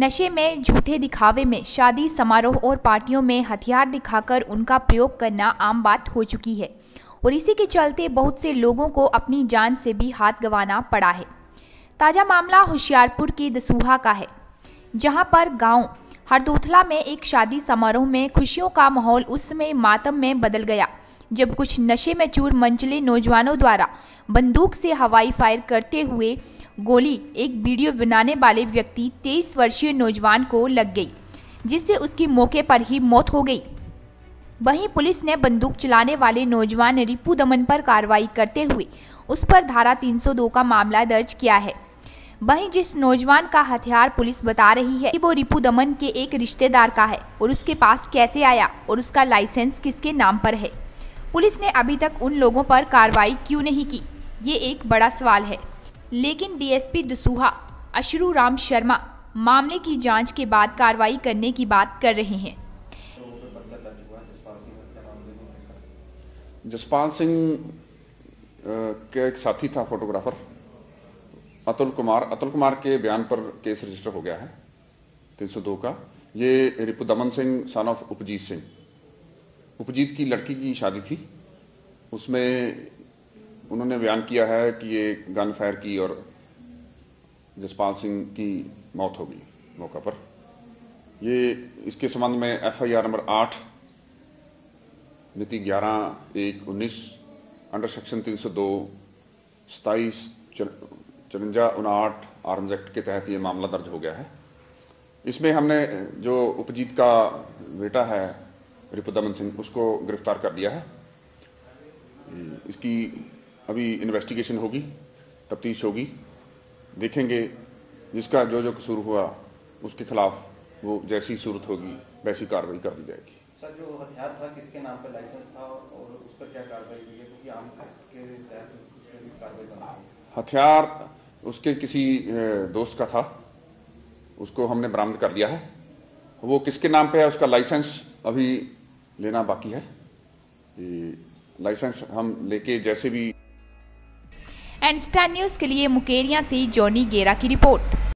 नशे में, झूठे दिखावे में, शादी समारोह और पार्टियों में हथियार दिखाकर उनका प्रयोग करना आम बात हो चुकी है। और इसी के चलते बहुत से लोगों को अपनी जान से भी हाथ गंवाना पड़ा है। ताज़ा मामला होशियारपुर के दसूहा का है, जहाँ पर गाँव हरदोथला में एक शादी समारोह में खुशियों का माहौल उस समय मातम में बदल गया, जब कुछ नशे में चूर मंचले नौजवानों द्वारा बंदूक से हवाई फायर करते हुए गोली एक वीडियो बनाने वाले व्यक्ति तेईस वर्षीय नौजवान को लग गई, जिससे उसकी मौके पर ही मौत हो गई। वहीं पुलिस ने बंदूक चलाने वाले नौजवान रिपू दमन पर कार्रवाई करते हुए उस पर धारा 302 का मामला दर्ज किया है। वहीं जिस नौजवान का हथियार पुलिस बता रही है कि वो रिपू दमन के एक रिश्तेदार का है और उसके पास कैसे आया और उसका लाइसेंस किसके नाम पर है। पुलिस ने अभी तक उन लोगों पर कार्रवाई क्यों नहीं की, ये एक बड़ा सवाल है। लेकिन डीएसपी दसूहा अशरू राम शर्मा मामले की जाँच के बाद कार्रवाई करने की बात कर रहे हैं। जसपाल सिंह के एक साथी था फोटोग्राफर, अतुल कुमार। अतुल कुमार के बयान पर केस रजिस्टर हो गया है 302 का। ये रिपु दमन सिंह सन ऑफ़ उपजीत सिंह। उपजीत की लड़की की शादी थी। उसमें उन्होंने बयान किया है कि ये गन फायर की और जसपाल सिंह की मौत हो गई मौका पर। ये इसके संबंध में एफआईआर नंबर आठ मिति ग्यारह, एक उन्नीस, अंडर सेक्शन तीन सौ दो, सताईस चरंजा उनाठ आर्म्स एक्ट के तहत ये मामला दर्ज हो गया है। इसमें हमने जो उपजीत का बेटा है, रिपुदमन सिंह, उसको गिरफ़्तार कर लिया है। इसकी अभी इन्वेस्टिगेशन होगी तफ्तीश होगी। देखेंगे जिसका जो जो कसूर हुआ उसके खिलाफ वो जैसी सूरत होगी वैसी कार्रवाई कर दी जाएगी। सर जो हथियार था किसके नाम पर लाइसेंस था और उस पर क्या कार्रवाई हुई है? क्योंकि आम के कार्रवाई हथियार उसके किसी दोस्त का था। उसको हमने बरामद कर लिया है। वो किसके नाम पे है उसका लाइसेंस अभी लेना बाकी है। लाइसेंस हम लेके जैसे भी एंड स्टार न्यूज़ के लिए मुकेरिया से जॉनी गेरा की रिपोर्ट।